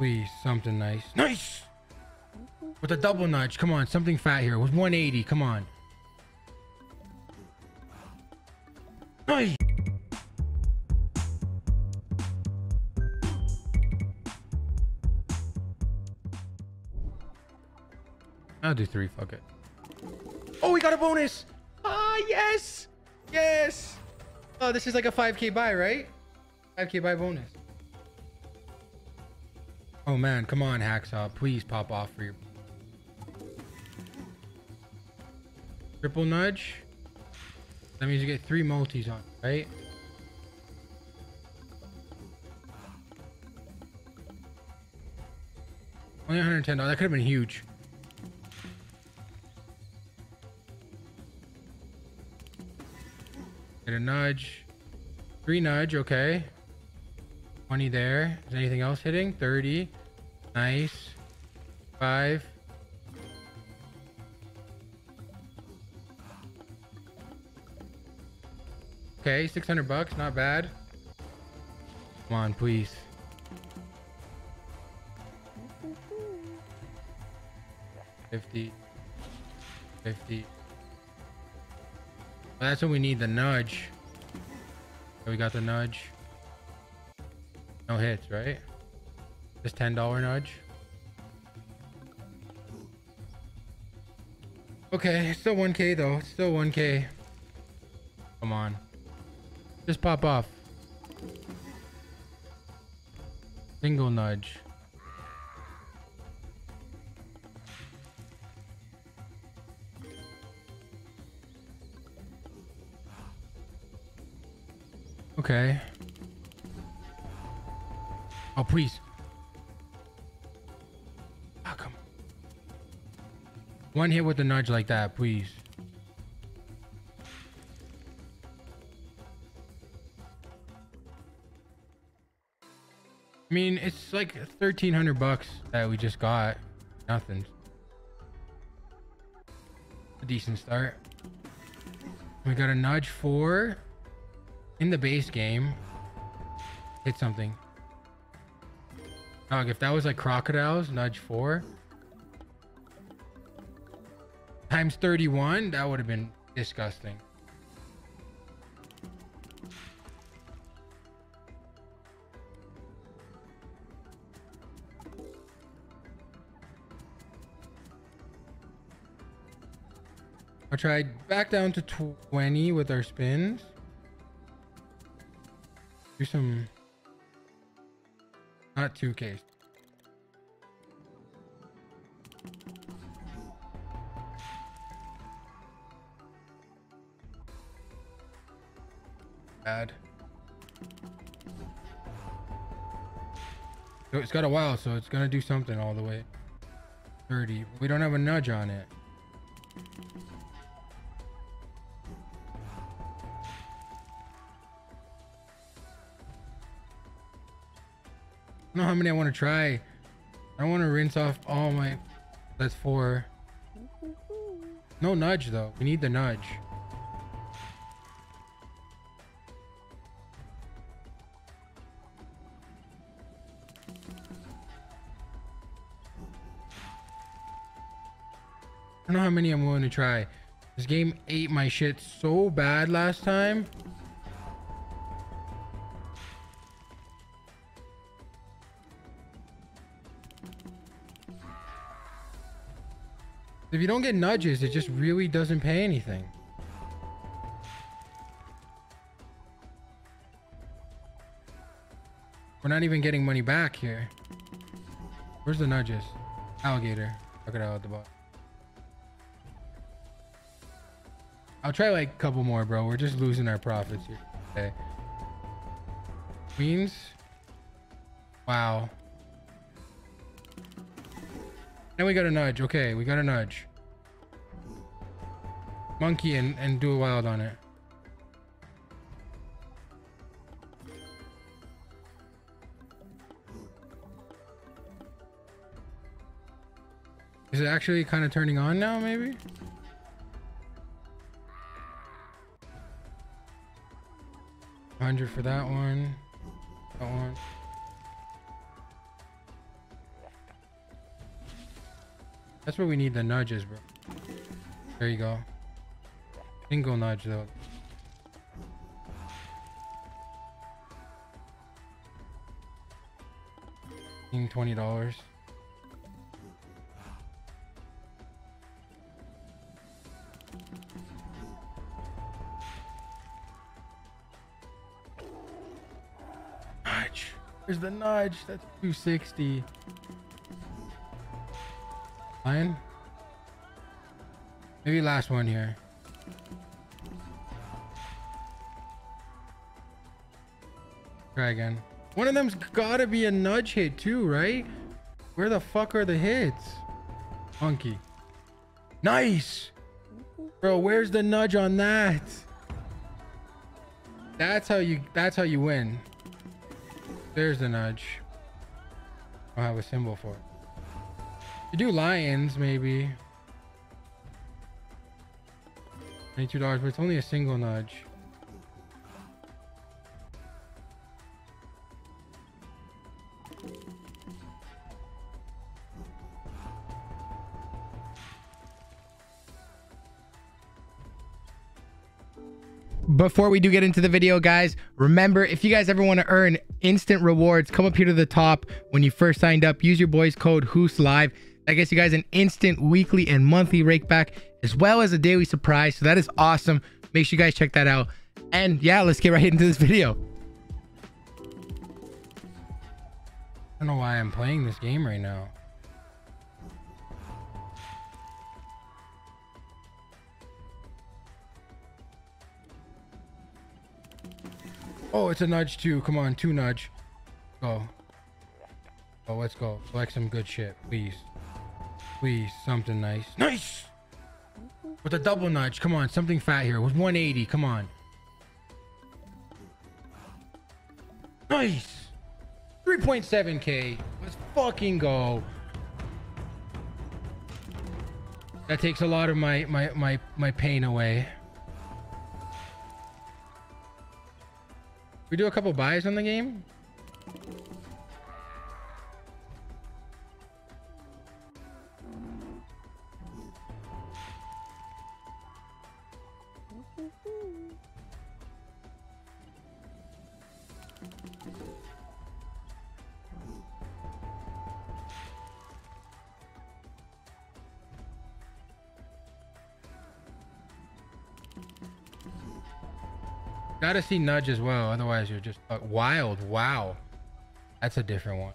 Please, something nice. Nice! With a double nudge. Come on, something fat here. With 180. Come on. Nice! I'll do three. Fuck it. Oh, we got a bonus! Ah, yes! Yes! Oh, this is like a 5k buy, right? 5k buy bonus. Oh man, come on, Hacksaw. Please pop off for your triple nudge. That means you get three multis on, right? Only $110. That could have been huge. Get a nudge. Three nudge, okay. 20 there. Is anything else hitting? 30. Nice. Five. Okay, 600 bucks. Not bad. Come on, please. Fifty. Fifty. Well, that's what we need, the nudge. So we got the nudge. No hits, right? Just $10 nudge. Okay, still 1k though. Still 1k. Come on. Just pop off. Single nudge. Okay. Oh, please. One hit with the nudge like that, please. I mean, it's like 1300 bucks that we just got. Nothing. A decent start. We got a nudge four in the base game. Hit something. Dog, if that was like crocodiles, nudge four. Times 31, that would have been disgusting. I tried back down to 20 with our spins. Do some not 2k. Bad. So it's got a while, so it's gonna do something all the way. 30. We don't have a nudge on it. I don't know how many I want to try. I want to rinse off all my... That's four. No nudge, though. We need the nudge. Don't know how many I'm willing to try. This game ate my shit so bad last time. If you don't get nudges, it just really doesn't pay anything. We're not even getting money back here. Where's the nudges? Alligator. Crocodile at the bottom. I'll try like a couple more, bro. We're just losing our profits here. Okay. Queens. Wow. Then we got a nudge. Okay, we got a nudge. Monkey and, and do a wild on it. Is it actually kind of turning on now, maybe? 100 for that one. That one. That's where we need the nudges, bro. There you go. Single nudge, though. $20. There's the nudge. That's 260. Fine. Maybe last one here. Try again. One of them's gotta be a nudge hit too, right? Where the fuck are the hits? Monkey. Nice! Bro, where's the nudge on that? That's how you that's how you win. There's the nudge. I don't have a symbol for it. You do lions, maybe. $22, but it's only a single nudge. Before we do get into the video, guys, remember if you guys ever want to earn instant rewards, come up here to the top when you first signed up. Use your boys code Hyus Live. That gets you guys an instant weekly and monthly rake back, as well as a daily surprise. So that is awesome. Make sure you guys check that out. And yeah, let's get right into this video. I don't know why I'm playing this game right now. Oh, it's a nudge too. Come on, two nudge. Go. Oh, let's go. Select some good shit, please. Please, something nice. Nice! With a double nudge. Come on, something fat here. With 180. Come on. Nice! 3.7k. Let's fucking go. That takes a lot of my my my my pain away. We do a couple buys on the game. Gotta see Nudge as well, otherwise you're just uh, wild. Wow. That's a different one.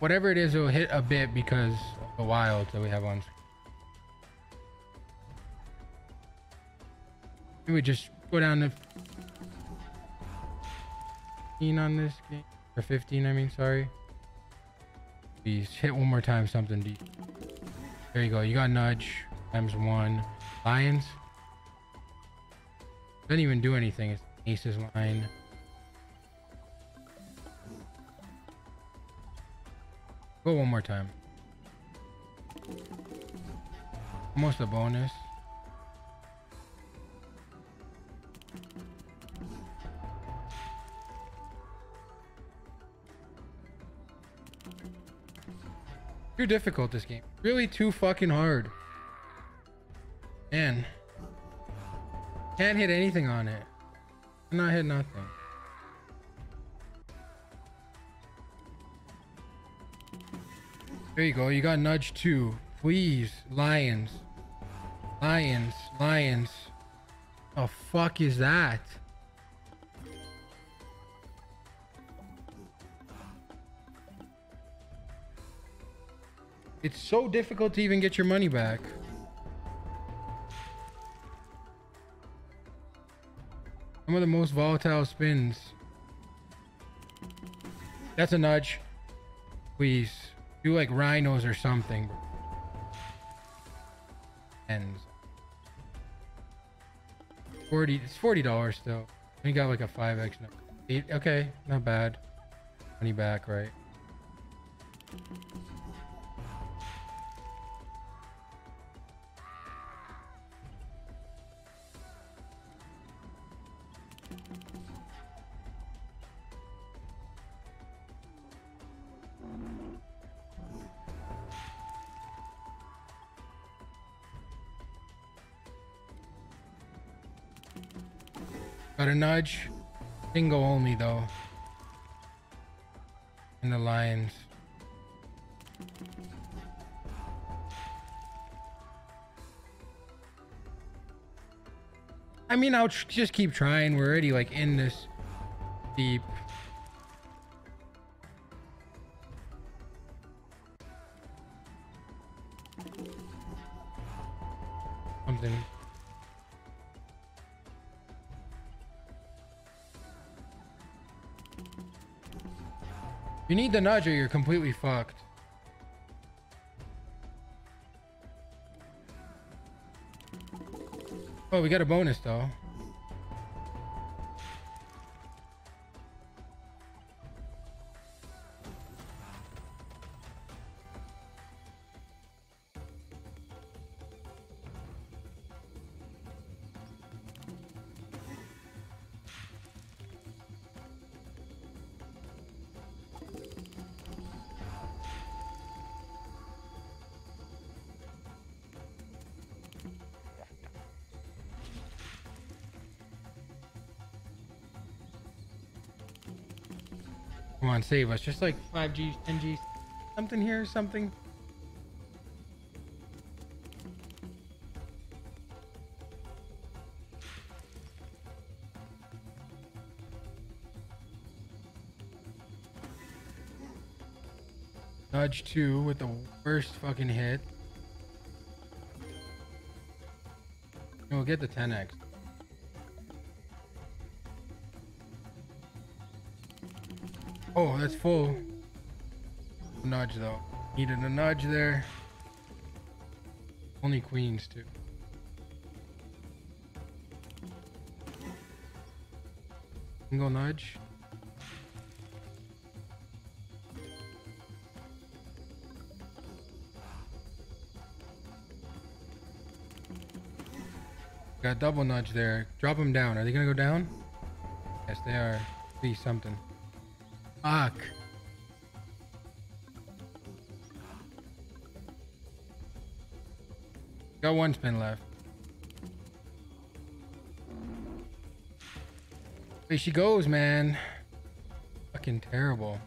Whatever it is, it'll hit a bit because of the wild that we have on. Maybe we just go down to 15 on this game. Or 15, I mean, sorry. Please hit one more time something deep. There you go. You got nudge times one. Lions. Doesn't even do anything. It's aces line. Go one more time. Almost a bonus. Too difficult this game. Really too fucking hard. Man. Can't hit anything on it. Not hit nothing. There you go. You got nudge two. Please. Lions. Lions. Lions. Oh fuck is that? It's so difficult to even get your money back. Some of the most volatile spins. That's a nudge. Please. Do like rhinos or something. Ends. 40 it's $40 still. We got like a 5x. Eight, okay, not bad. Money back, right? Got a nudge. Single only though. And the lions. I mean, I'll just keep trying. We're already like in this deep. Something. You need the nudge or you're completely fucked. Oh, we got a bonus though. Come on, save us. Just like 5G, 10G, something here, something. Dodge 2 with the worst fucking hit. We'll get the 10x. Oh, that's full. Nudge though. Needed a nudge there. Only queens too. Single nudge. Got double nudge there. Drop them down. Are they gonna go down? Yes, they are. Be something. Fuck. Got one spin left. There she goes, man. Fucking terrible.